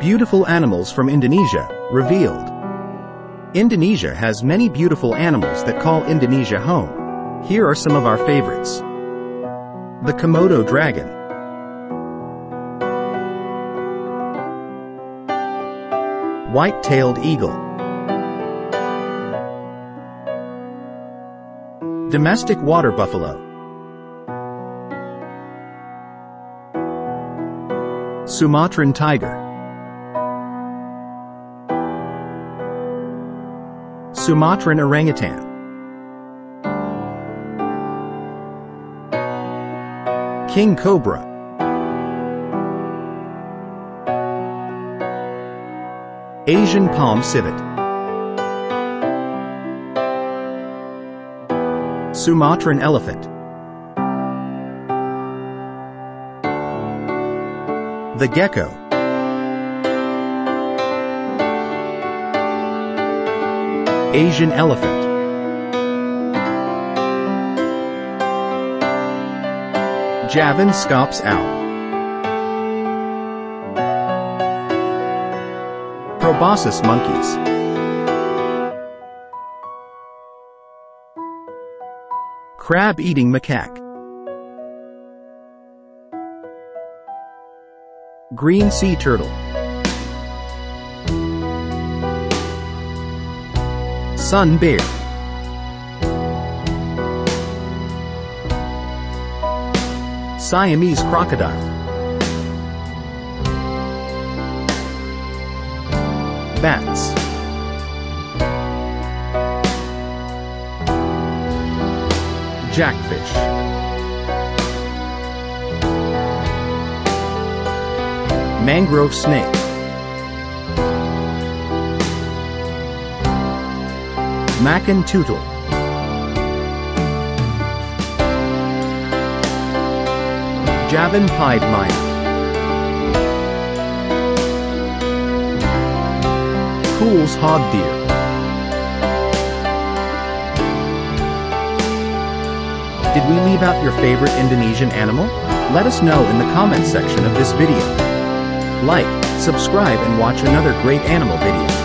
Beautiful animals from Indonesia, revealed. Indonesia has many beautiful animals that call Indonesia home. Here are some of our favorites. The Komodo dragon. White-tailed eagle. Domestic water buffalo. Sumatran tiger. Sumatran orangutan. King cobra. Asian palm civet. Sumatran elephant. The gecko. Asian elephant. Javan scops owl. Proboscis monkeys. Crab-eating macaque. Green sea turtle. Sun bear. Siamese crocodile. Bats. Jackfish. Mangrove snake. Macan tutul. Javan pied myna. Kuhl's hog deer. Did we leave out your favorite Indonesian animal? Let us know in the comments section of this video. Like, subscribe and watch another great animal video.